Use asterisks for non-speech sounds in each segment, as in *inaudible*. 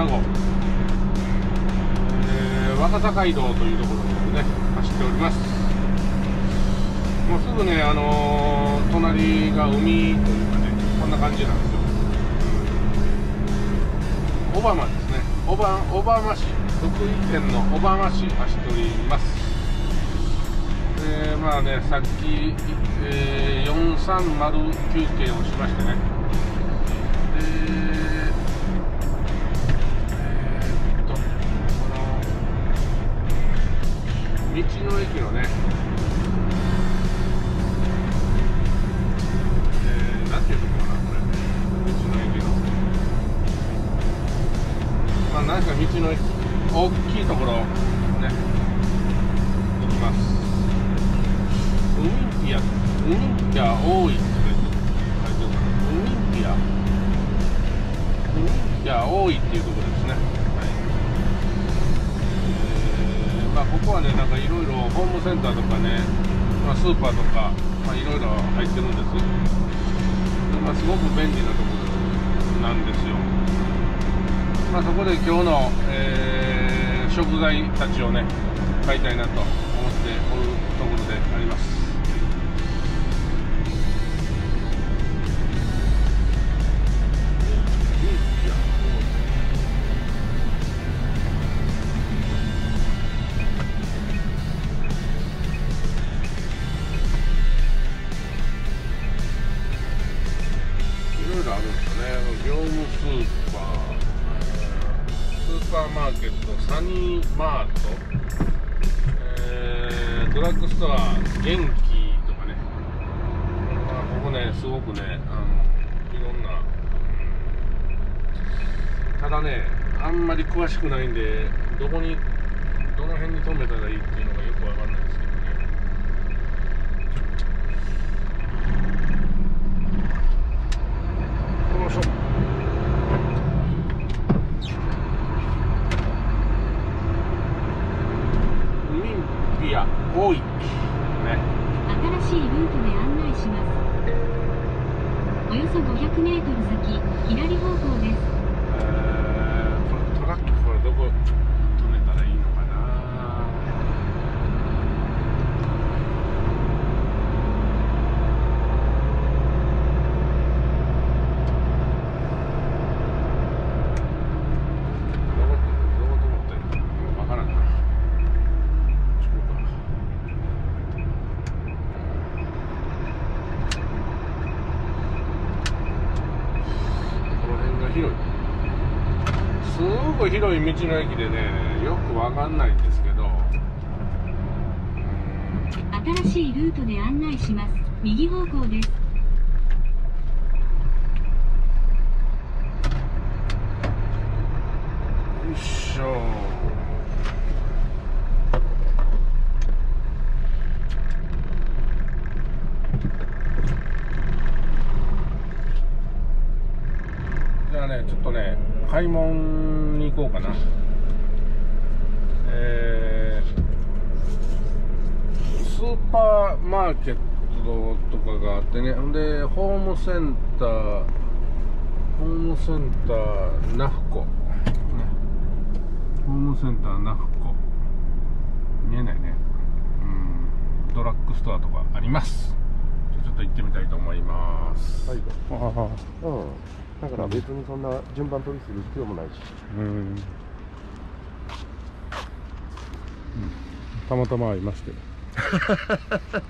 7号、えー若狭街道というところをね。走っております。もうすぐねあのー隣が海というかねこんな感じなんですよ。小浜ですね。小浜小浜市福井県の小浜市走っております。でまあねさっき、えー430休憩をしましてね。道の駅のね。えーなんていうとこかなこれ。道の駅の。まあ何か道の駅大きいところね行きます。ウミンピアウミンピア多いって書いてるかなウミンピア。ウミンピア多いっていうところですね。かここはねなんかいろいろホームセンターとかね、まあ、スーパーとかまあいろいろ入ってるんです。でまあすごく便利なところなんですよ。まあそこで今日の、えー食材たちをね買いたいなと。しくないんでどこにどの辺に止めたらいいっていうのがよくわかんないですけどね。よいしょ。ウミンピア多いね。新しいルートで案内します。およそ500メートル先左方向ですえーこれトラックこれどこ止めたらいいのかなどこどこ止まってるのわからんなちょっとこの辺が広いすごい広い道の駅でねよくわかんないんですけど。うん新しいルートで案内します。右方向です。よいしょ。じゃあねちょっとね買い物に行こうかな。えー、スーパーマーケットとかがあってね。ほんでホームセンターホームセンターナフコ、ね、ホームセンターナフコ。見えないね。うん。ドラッグストアとかあります。じゃあちょっと行ってみたいと思います。はい。ああうんだから別にそんな順番取りする必要もないし。うん。たまたま会いまして。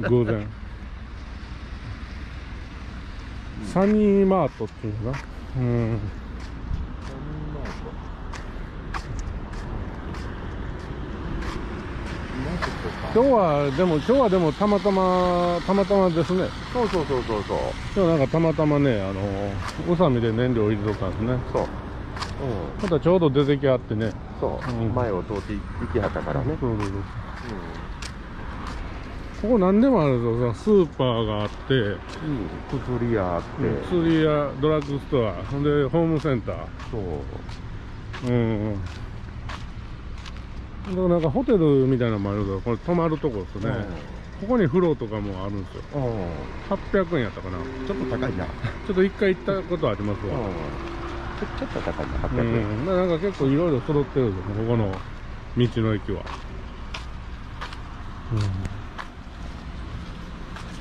*laughs* 偶然。サニーマートっていうのかな。うん今日はでも今日はでもたまたまたまたまですね。そうそうそうそうそう。今日なんかたまたまねあの宇佐美で燃料入れとったんですね。そう。うん。またちょうど出てきあってね。そう、うん。前を通って行きはったからね。そうそうそう。ここ何でもあるぞスーパーがあって。うん、うん、薬屋あって、釣り屋ドラッグストア。ほんでホームセンター。そう。うんうんだからなんかホテルみたいなのもあるけどこれ泊まるとこですね、ここに風呂とかもあるんですよ。あ800円やったかな。あちょっと高いな。ちょっと一回行ったことありますわ。ちょっと高いな800う円。ん。まあなんか結構いろいろ揃ってるんですよ。ここの道の駅は、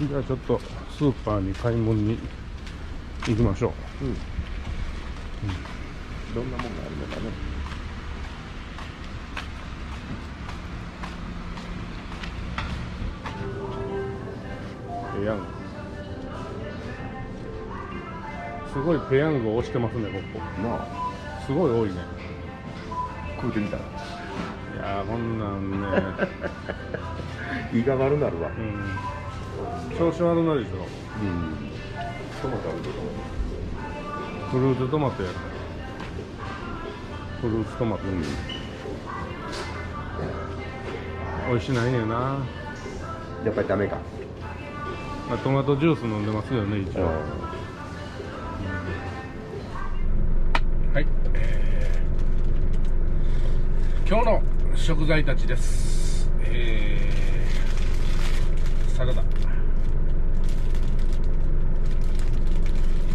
うん、じゃあちょっとスーパーに買い物に行きましょう。うん、どんなもんがあるのかねヤング。すごいペヤングを押してますねここ。なあ。すごい多いね。食うてみたら。いやーこんなんね。*laughs* 胃が悪なるわ。うん。調子悪なるでしょ。うん。トマトあるフルーツトマトや。るフルーツトマト、うん。美味しないねんな、やっぱりダメか。まあ、トマトジュース飲んでますよね一応、はい、えー今日の食材たちです。えーサラダ。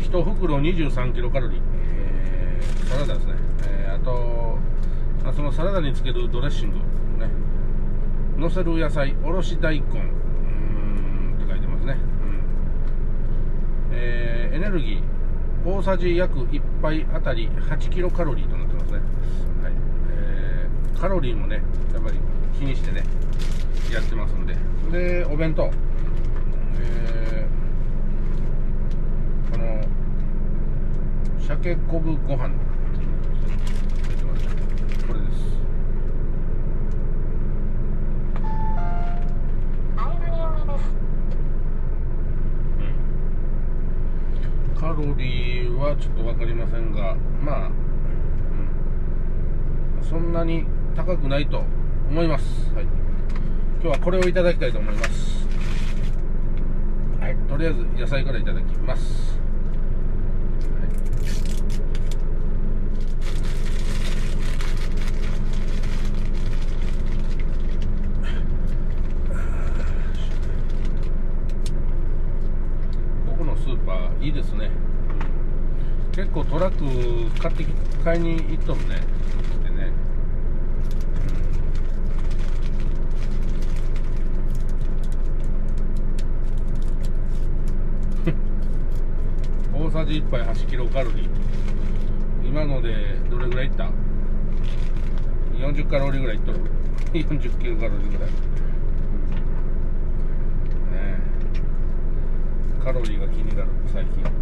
1袋23キロカロリー、えーサラダですね、えーあとまあそのサラダにつけるドレッシングね。のせる野菜おろし大根うーんって書いてますね、うんえーエネルギー大さじ約1杯あたり8キロカロリーとなってますね、はい。えーカロリーもねやっぱり気にしてねやってますんで。でお弁当、えーこの鮭昆布ご飯。はちょっと分かりませんがまあ、うん、そんなに高くないと思います、はい、今日はこれをいただきたいと思います。はい。とりあえず野菜からいただきます、はいここのスーパーいいですね結構トラック買って買いに行っとるね。でね。うん。大さじ1杯8キロカロリー。今のでどれぐらいいった？40カロリーぐらいいっとる。40キロカロリーぐらい、ねカロリーが気になる最近。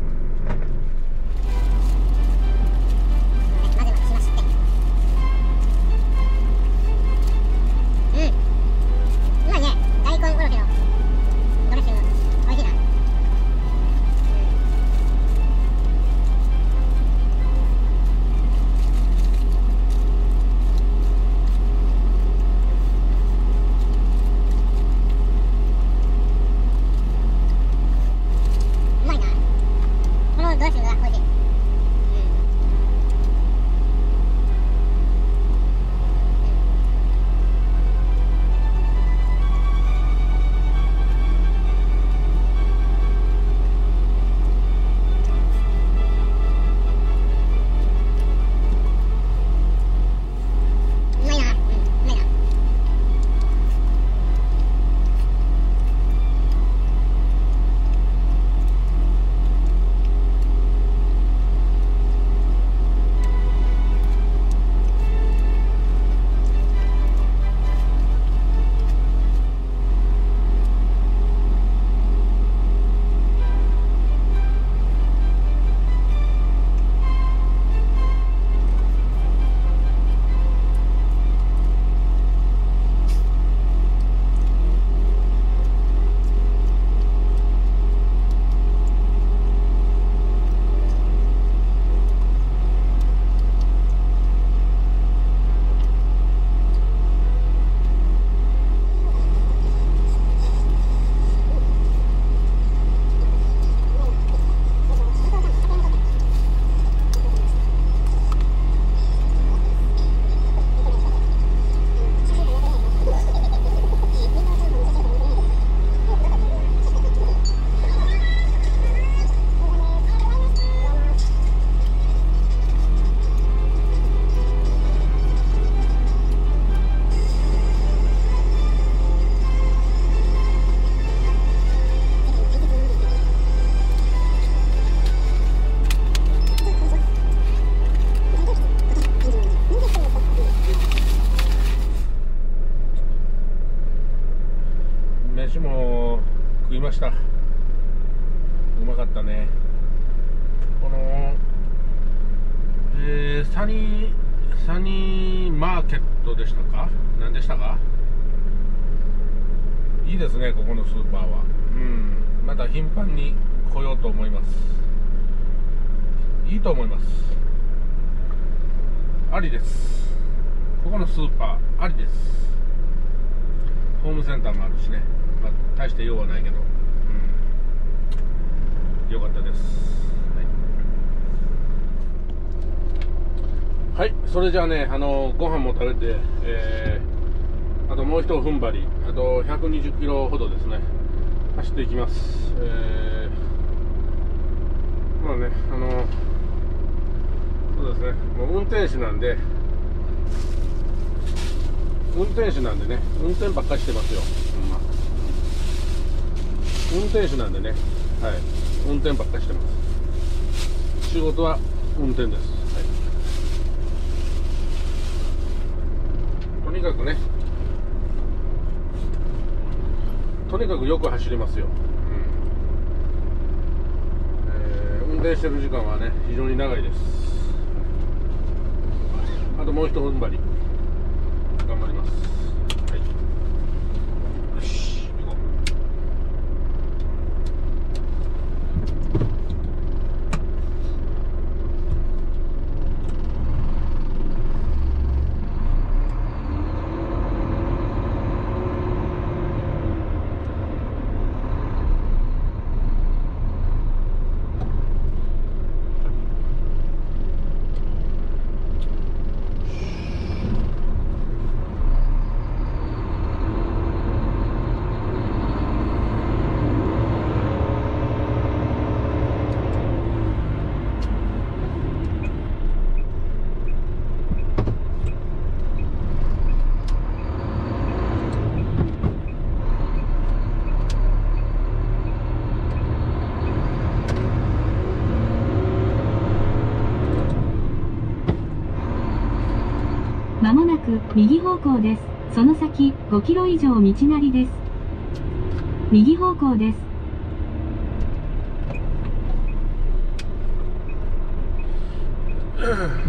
ました。うまかったね。このえー、サニーサニーマーケットでしたか？何でしたか？いいですねここのスーパーは。うん。また頻繁に来ようと思います。いいと思います。ありです。ここのスーパーありです。ホームセンターもあるしね、まあ、大して用はないけど、うん、よかったです。はい、はい、それじゃあねあのご飯も食べて、えー、あともう一踏ん張りあと120キロほどですね。走っていきます、えー、まあねあのそうですね。もう運転手なんで運転手なんでね運転ばっかりしてますよ、ほんま。運転手なんでね。はい。運転ばっかりしてます。仕事は運転です、はい、とにかくねとにかくよく走りますよ、うん。えー、運転してる時間はね非常に長いです。あともう一踏ん張り。頑張ります。く右方向です。その先5キロ以上道なりです。右方向です。Ugh. *laughs*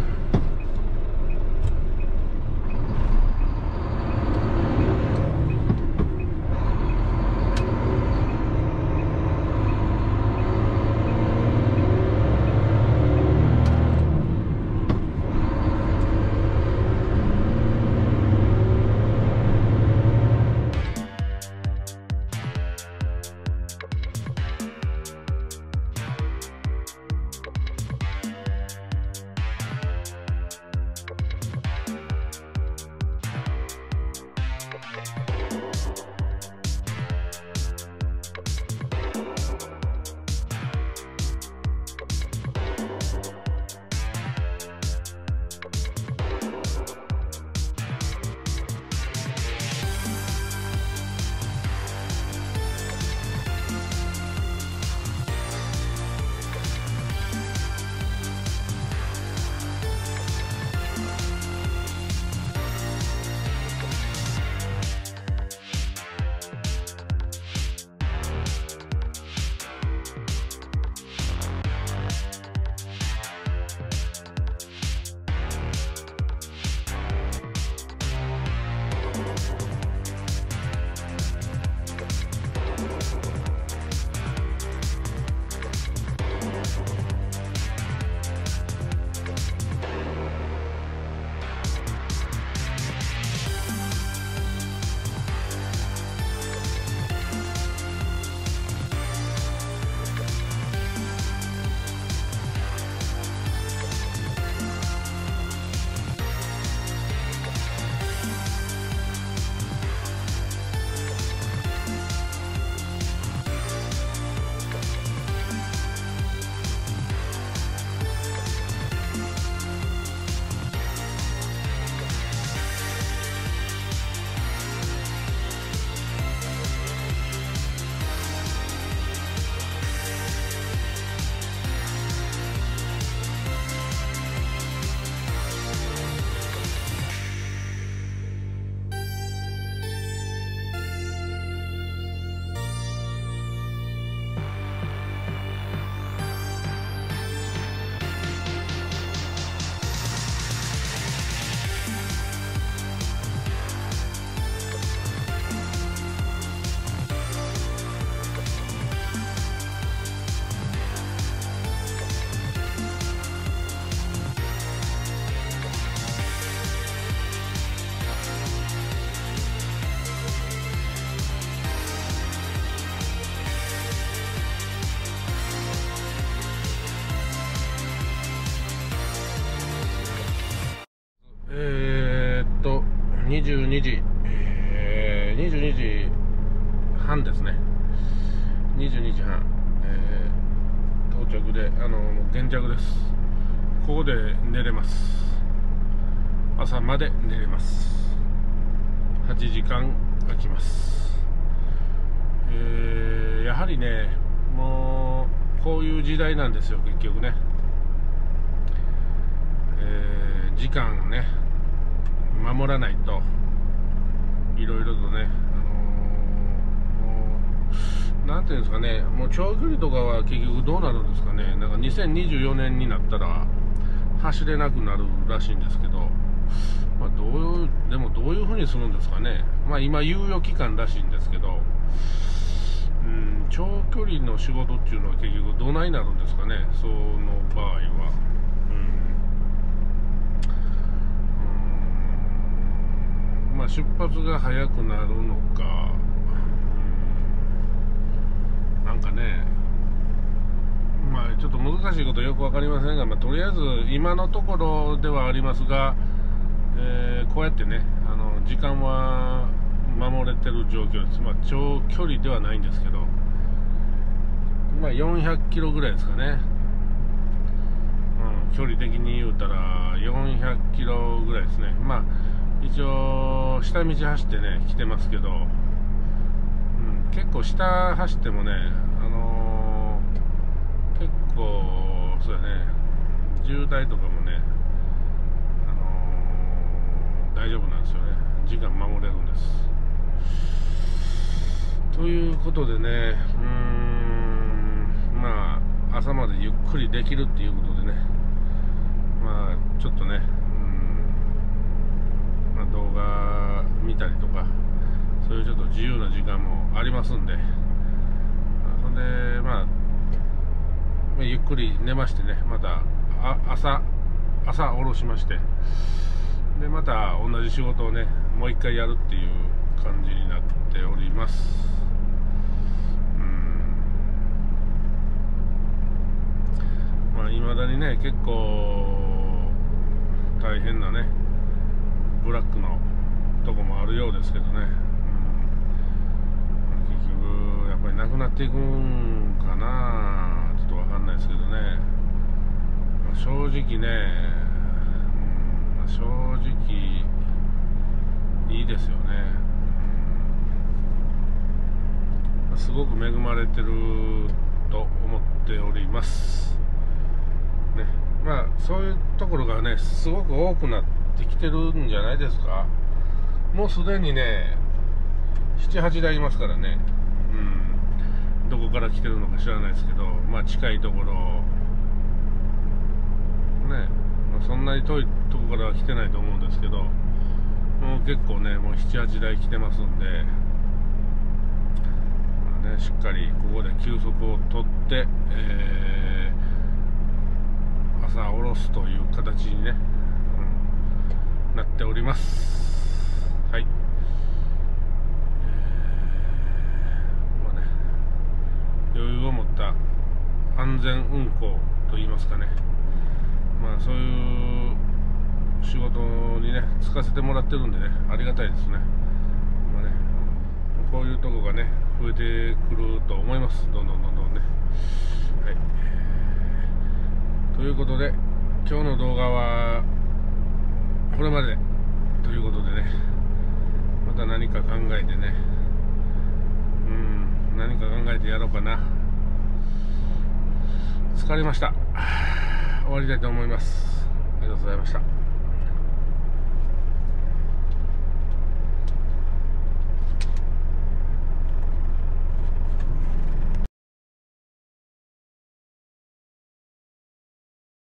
着です。ここで寝れます。朝まで寝れます。8時間空きます、えーやはりねもうこういう時代なんですよ結局ね、えー時間ね守らないといろいろとね、なんていうんですかね、もう長距離とかは結局どうなるんですかね、なんか2024年になったら走れなくなるらしいんですけど、まあ、どうでもどういうふうにするんですかね、まあ、今、猶予期間らしいんですけど、うん、長距離の仕事っていうのは結局どないなるんですかね、その場合は。うん。うん。まあ、出発が早くなるのか、なんかね、まあ、ちょっと難しいことよく分かりませんが、まあ、とりあえず今のところではありますが、えーこうやってねあの時間は守れてる状況です、まあ、長距離ではないんですけど、まあ、400キロぐらいですかね。うん、距離的に言うたら400キロぐらいですね、まあ、一応、下道走ってね、来てますけど、結構、下走ってもね、あのー結構、そうやね、渋滞とかもね、あのー大丈夫なんですよね、時間守れるんです。ということでね、うーん、まあ、朝までゆっくりできるっていうことでね、まあ、ちょっとね、うんまあ、動画見たりとか、そういうちょっと自由な時間もありますんで、まあそんで、まあ、まあゆっくり寝ましてね、またあ朝、朝下ろしまして、で、また同じ仕事をね、もう一回やるっていう感じになっております。まあ、未だにね、結構大変なね、ブラックのとこもあるようですけどね、なくなっていくんかな、ちょっとわかんないですけどね、まあ正直ね、まあ正直、いいですよね。うんすごく恵まれてると思っております。ね、まあそういうところがねすごく多くなってきてるんじゃないですかもうすでにね78台いますからねどこから来てるのか知らないですけどまあ近いところね、まあそんなに遠いところからは来てないと思うんですけどもう結構ねもう78台来てますんでまあね、しっかりここで休息を取って、えー朝下ろすという形にね、うんなっております。安全運行といいますかね、まあそういう仕事にね、つかせてもらってるんでね、ありがたいですね。まあね、こういうとこがね、増えてくると思います。どんどんどんどんね。はい。ということで、今日の動画は、これまでということでね、また何か考えてね、うん、何か考えてやろうかな。疲れました。*sighs* 終わりたいと思います。ありがとうございました。